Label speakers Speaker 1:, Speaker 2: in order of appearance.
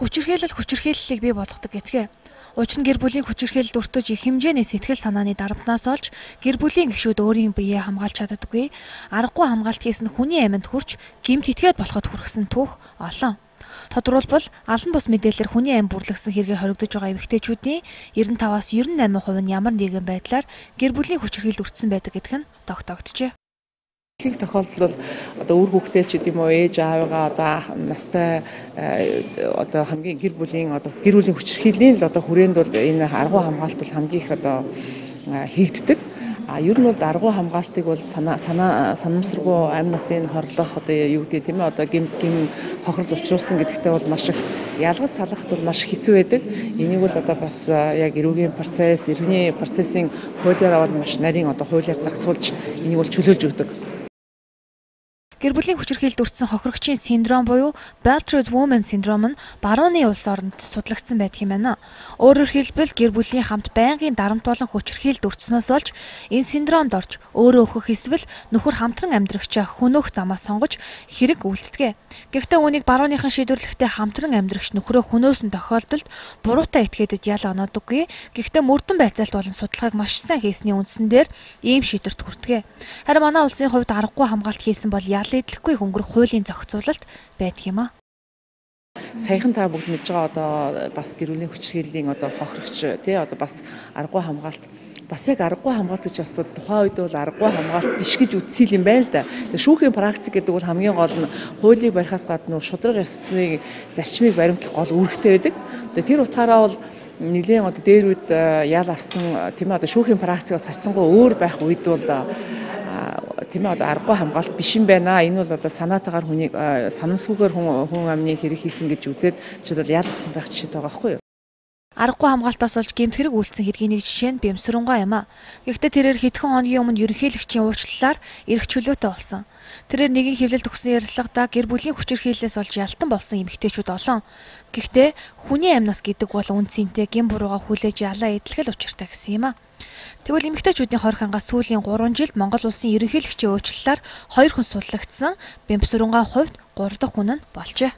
Speaker 1: Хүчирхээлэл хүчирхээллийг бий болгодог гэдгээ. Учир нь гэр бүлийн хүчирхээлд өртөж их хэмжээний сэтгэл санааны дарамтнаас олж гэр бүлийн гишүүд өөрийн биеэ хамгаалж чаддаггүй. Аргагүй хамгаалт хийсэн хүний аминд хүрч гимт итгээд болоход хүргэсэн түүх олон. Тодорхойлбол алан бус мэдээлэлээр хүний амь бүрлэгсэн хэрэгээр хоригдож байгаа эмэгтэйчүүдийн 95-аас 98% нь ямар нэгэн байдлаар гэр бүлийн хүчирхээлд өртсөн байдаг гэдг нь тогтоогдчихэ.
Speaker 2: Ихэнх тохиолдол бол одоо үр хөвгтэй ч гэдэм үү ээж аавыгаа одоо настай э, одоо хамгийн гэр бүлийн одоо гэр бүлийн хүчирхийллийн л одоо хүрээнд бол энэ аргуу хамгаалт бол хамгийн их одоо э, хийгддэг. А ер нь бол аргуу хамгаалтыг бол санаа санаа санамсаргүй амь насын хорлох одоо юу гэдэг тийм ээ одоо гимт гим хохирол учруулсан гэдэгтээ бол маш их ялгаж салахд бол маш хэцүү байдаг. Энийг бол одоо бас э, яг эрүүгийн процесс, эрхний процессын хуулиараа бол маш нарийн одоо хуулиар зохицуулж энийг бол чөлөөлж өгдөг.
Speaker 1: Гэр бүлийн хүчирхийлд өртсөн хохирогчийн синдром буюу Beltred Woman syndrome нь барууны улс оронд судлагдсан байдаг юм байна. Өөрөөр хэлбэл гэр бүлийн хамт байнгын дарамт болон хүчирхийлд өртснөөс болж энэ синдромд орж өөрөө өөхөх эсвэл нөхөр хамтран амьдрагчаа хөнөөх замаа сонгож хэрэг үйлддэг. Гэхдээ үүнийг барууныхан шийдвэрлэхдээ хамтран амьдрагч нөхрөө хөнөөсөн тохиолдолд буруутай этгээдэд ял оноодоггүй. Гэхдээ мөрдөн байцаалт болон судалгааг маш сайн хийсний үндсэн дээр ийм шийдвэрт хүрдэг. Харин манай улсын хувьд аргагүй хамгаалт хийсэн бол ял идэлхгүй хөнгөрөх хуулийн зохицуулалт байдаг юм аа.
Speaker 2: Саяхан та бүгд мэдж байгаа одоо бас гэрүүлийн хүчирхийллийн одоо хохирогч тий одоо бас аргагүй хамгаалт бас яг аргагүй хамгаалт гэж бас тухайн үед бол аргагүй хамгаалт биш гэж үзсэл юм байна л да. Тэгээ шүүхийн практик гэдэг бол хамгийн гол нь хуулийг барихаас гадна шудраг ёсны зарчмыг баримтлах гол үүрэгтэй байдаг. Тэгээ тэр утгаараа бол нэгэн одоо дээр үед ял авсан тийм ээ одоо шүүхийн практикаас харцсангүй өөр байх үед бол тийм ээ одоо аргагүй хамгаалт биш юм байна. Энэ бол одоо санаатаагаар хүнийг санамсгүйгээр хүн хүн амны хэрэг хийсэн гэж үзээд жишээлбэл яалгсан байх жишээ байгаа байхгүй юу?
Speaker 1: Аргагүй хамгаалтаас олж гэмт хэрэг үйлдсэн хэргийн нэг жишээ нь Бямсрангуй юм а. Гэхдээ тэрээр хэдхэн хоногийн өмнө ерөнхийлөгчийн уучлалаар эрх чөлөөтэй болсон. Тэрээр нэгэн хөвлөлт өгсөн ярилцлагада гэр бүлийн хүчирхийллээс олж ялтан болсон эмэгтэйчүүд олон. Гэхдээ хүний амнаас гэдэг бол үнцэнтэй гин бурууга хүлээж ялаа идэлгэл учиртай гэсэн юм а. Тэгвэл эмэгтэйчүүдийн хорхонгоос сүүлийн 3 жилд Монгол улсын ерөнхийлөгчийн уучлалаар 2 хүн судлагдсан. Бямбсурунгаа хувьд 3 дахь хүн нь болжээ.